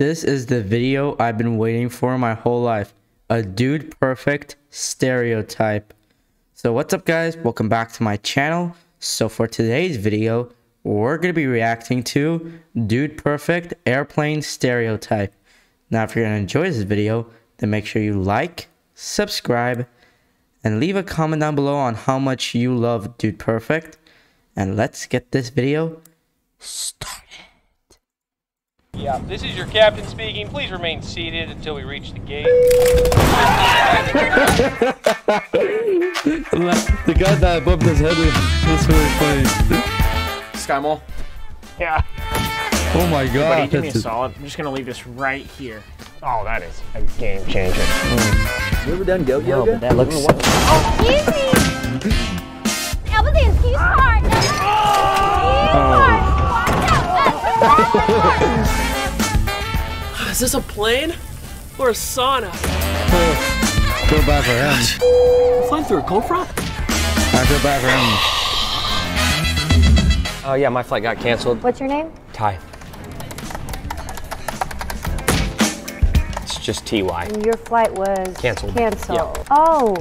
This is the video I've been waiting for my whole life. A dude perfect stereotype. So what's up guys? Welcome back to my channel. So for today's video, we're going to be reacting to Dude Perfect Airplane Stereotype. Now if you're going to enjoy this video, then make sure you like, subscribe, and leave a comment down below on how much you love Dude Perfect. And let's get this video started. Yeah, this is your captain speaking. Please remain seated until we reach the gate. the guy that bumped his head with that's really funny. Skymall. Yeah. Oh my Buddy, god. give me a that's- solid. I'm just gonna leave this right here. Oh, that is a game changer. Mm. You ever done goat yoga? that looks. Oh, excuse me. That was the excuse part. Is this a plane or a sauna? feel bad for him. Flying through a cold front? I feel bad for him. Oh yeah, my flight got canceled. What's your name? Ty. It's just TY. Your flight was Canceled. Canceled. Yeah. Oh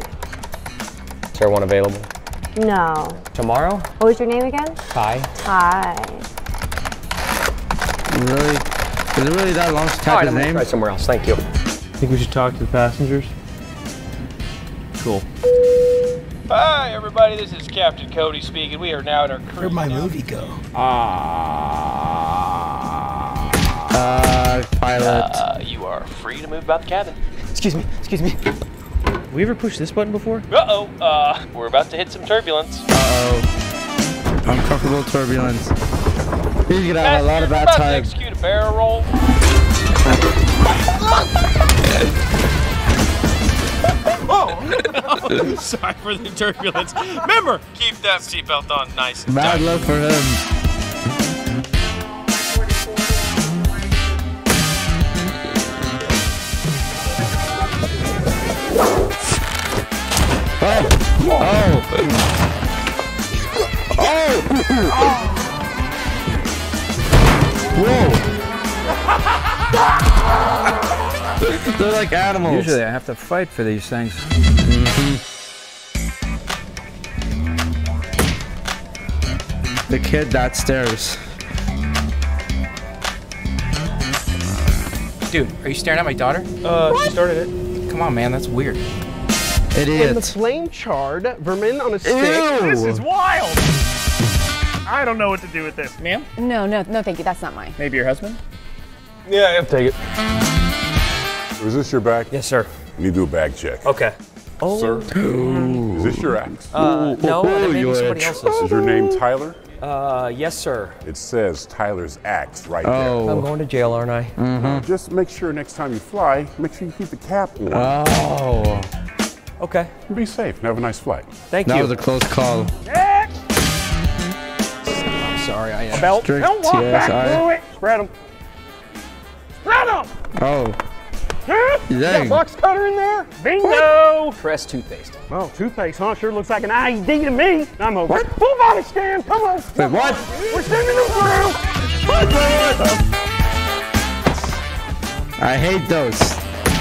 Is there one available? no. Tomorrow? What was your name again? Ty. Ty. Really? Is it really that long to All type right, his I'm name? try somewhere else. Thank you. I think we should talk to the passengers? Cool. Hi, everybody. This is Captain Cody speaking. We are now at our cruise. Where'd my now. movie go? Uh, pilot. Uh, you are free to move about the cabin. Excuse me. Excuse me. We ever pushed this button before? Uh-oh. Uh, we're about to hit some turbulence. Uh-oh. Uncomfortable turbulence. He's gonna have a lot of Passengers, we're bad about to time. Execute a barrel oh, roll. Sorry for the turbulence. Remember, Keep that seatbelt on nice and Bad tight. luck for him. They're like animals. Usually I have to fight for these things. The kid that stares. Dude, are you staring at my daughter? uh, she started it. Come on, man, that's weird. It is. And the flame charred, vermin on a stick. This is wild. I don't know what to do with this. Ma'am? No, no, no, thank you. That's not mine. Maybe your husband? Yeah, I'll take it. Is this your bag? Yes, sir. You need to do a bag check. Okay. Sir? Is this your axe? Uh, no, that may you somebody itch. else's. Is your name Tyler? Uh, yes, sir. It says Tyler's axe right there. I'm Oh. going to jail, aren't I? there. Just make sure next time you fly, make sure you keep the cap on. Oh. Okay. Be safe and have a nice flight. Thank That you. was a close call. Sorry, I am. Belt. Strict Don't walk back TSA. through it. Spread them. Spread them. Oh. Got Dang. a box cutter in there? Bingo. Press toothpaste. Oh, toothpaste, huh? Sure looks like an IED to me. I'm over. What? Full body scan. Come on. Wait, what? We're sending them through. I hate those.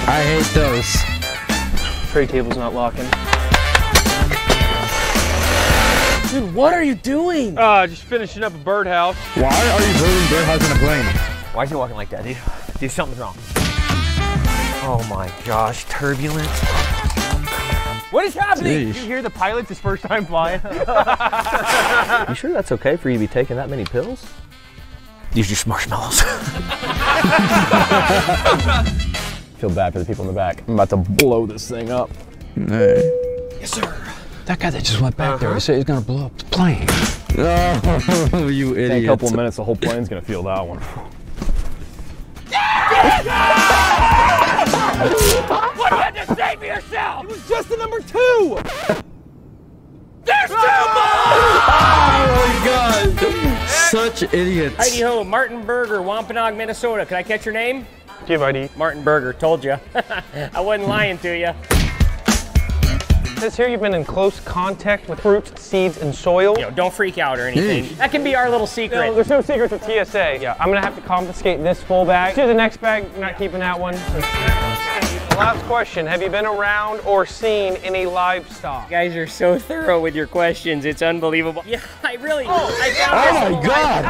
I hate those. Tray table's not locking. Dude, what are you doing? Uh, just finishing up a birdhouse. Why are you building birdhouse in a plane? Why is he walking like that, dude? Dude, something's wrong. Oh my gosh, turbulence. What is happening? Sheesh. You hear the pilot's his first time flying? You sure that's okay for you to be taking that many pills? These are just marshmallows. Feel bad for the people in the back. I'm about to blow this thing up. Hey. Yes, sir. That guy that just went back there, he uh-huh. said he's gonna blow up the plane. Oh, you In a couple of minutes, the whole plane's gonna feel that one. What do you have to say for yourself? It was just the number two. There's two ah! Oh my god. Such idiots. Heidi ho, Martin Berger, Wampanoag, Minnesota. Can I catch your name? Give ID. Martin Berger, told you. I wasn't lying to you. says here you've been in close contact with fruits, seeds, and soil. You know, don't freak out or anything. That can be our little secret. No, there's no secrets with TSA. Yeah, I'm gonna have to confiscate this full bag. To the next bag, not keeping that one. Last question, have you been around or seen any livestock? You guys are so thorough with your questions. It's unbelievable. Yeah, I really. Oh, I Oh my God!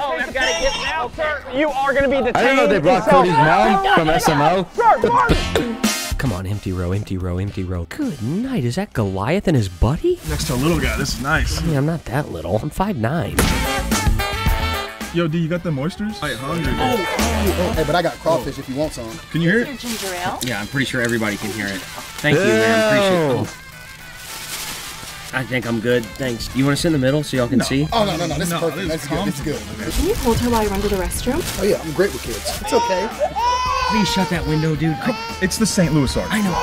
Oh, I've got to get now, sir. You are gonna be detained. I didn't know they brought Cody's mom from SMO. Sir, Come on, empty row, empty row, empty row. Good night. Is that Goliath and his buddy? Next to a little guy. This is nice. I mean, I'm not that little. I'm 5'9. Yo, D, you got the oysters? I hungry. Oh, oh, oh. Hey, but I got crawfish if you want some. Can you hear it? Ginger ale? Yeah, I'm pretty sure everybody can hear it. Thank you, man. Appreciate it. I think I'm good. Thanks. You want to sit in the middle so y'all can see? Oh, no, no, no. This is perfect. That's good. This is good. Can you hold her while I run to the restroom? Oh, yeah. I'm great with kids. It's okay. Please shut that window, dude. It's the St. Louis Arch. I know.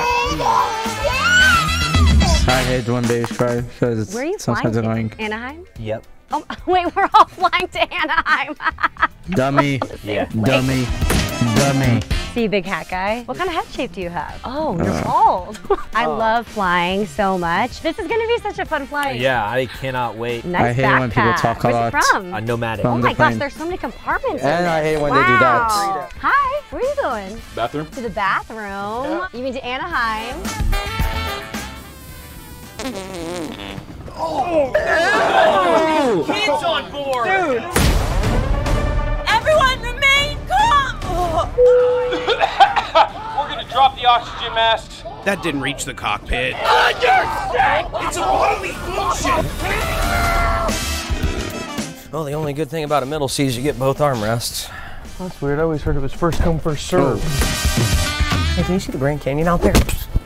I hate when babies cry because it's Where are you sometimes flying annoying. Anaheim? Yep. Oh, wait, we're all flying to Anaheim. Dummy. Yeah. Dummy. Dummy. See, big hat guy. What kind of head shape do you have? Oh, uh. you're bald. I love flying so much. This is gonna be such a fun flight. Yeah, I cannot wait. Nice I hate backpack. when people talk a Where's lot. it from? A Nomatic. From oh the my gosh, there's so many compartments. And in I hate when they do that. Hi, where are you going? Bathroom? To the bathroom. You mean to Anaheim? Oh. Kids on board. Dude. Everyone remain calm. We're gonna drop the oxygen masks. That didn't reach the cockpit. It's a holy ocean! Well, the only good thing about a middle seat is you get both armrests. That's weird. I always heard it was first come, first serve. Hey, can you see the Grand Canyon out there?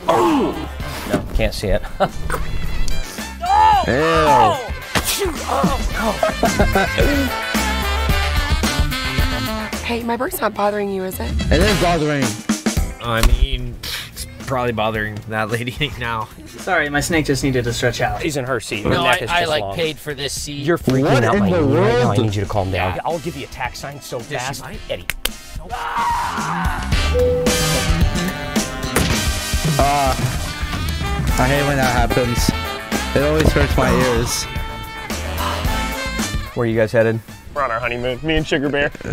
Oh. No, can't see it. Hey, my bird's not bothering you, is it? It is bothering. I mean, it's probably bothering that lady now. Sorry, my snake just needed to stretch out. She's in her seat. Her No, neck I, is I just like long. paid for this seat. You're freaking What out in my the knee right now. I need you to calm down. I'll give you a tax sign so fast. Eddie. Ah, I hate when that happens. It always hurts my ears. Where are you guys headed? We're on our honeymoon. Me and Sugar Bear. Yeah.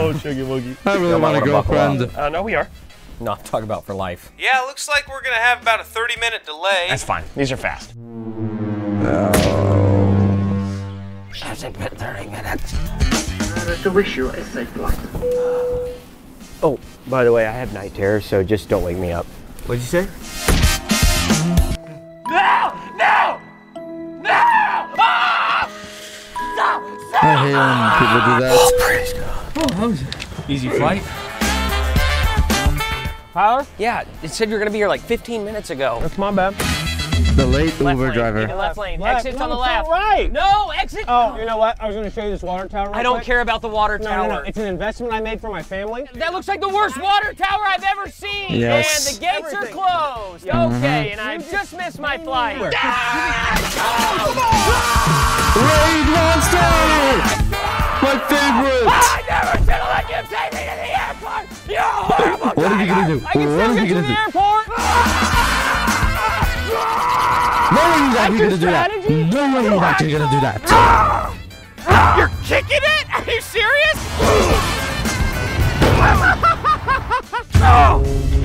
oh, Sugar Woogie. I really Y'all want a wanna buckle up. girlfriend. Uh, no, we are. No, I'm talking about for life. Yeah, looks like we're gonna have about a 30 minute delay. That's fine. These are fast. Hasn't been 30 minutes. Uh, Oh, by the way, I have night terrors, so just don't wake me up. What'd you say? I hate when people do that. Oh, Easy flight. Tyler? Yeah, it said you're gonna be here like 15 minutes ago. That's my bad. The late Left Uber lane. driver. The left lane. Left. Exits No, on the left. right. No, exit. Oh, you know what? I was going to show you this water tower. real I don't quick. care about the water No, tower. no, no. It's an investment I made for my family. That looks like the worst water tower I've ever seen. Yes. And the gates Everything. are closed. Mm-hmm. Okay, and I just missed my flight. Raid Monster! My favorite! I never should have let you take me to the airport. You horrible What are you gonna do? I can What still are get you to gonna the do? airport. No way he's actually gonna do that. No way he's actually gonna do that. You're kicking it? Are you serious? Dude,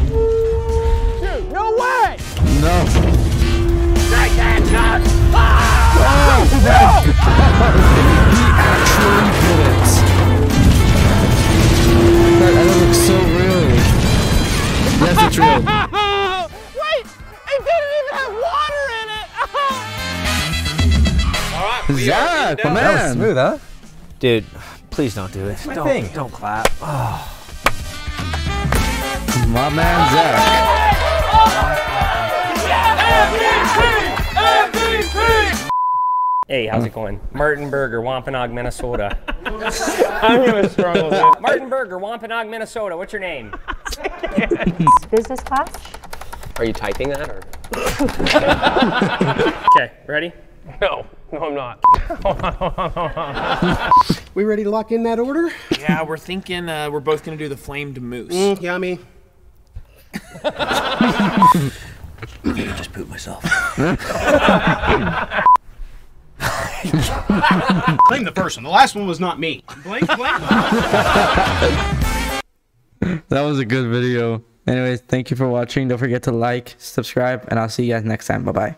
huh? Dude, please don't do it. don't, thing. don't clap. Oh. My man, Zach. Hey, how's it going? Martin Burger, Wampanoag, Minnesota. I'm going to struggle with it. Martin Burger, Wampanoag, Minnesota. What's your name? Business class? Are you typing that or? Okay, ready? No, no, I'm not. We ready to lock in that order? Yeah, we're thinking uh, we're both gonna do the flamed moose. Mm, yummy. I I just pooped myself. Blame the person. The last one was not me. Blame, blame. That was a good video. Anyways, thank you for watching. Don't forget to like, subscribe, and I'll see you guys next time. Bye bye.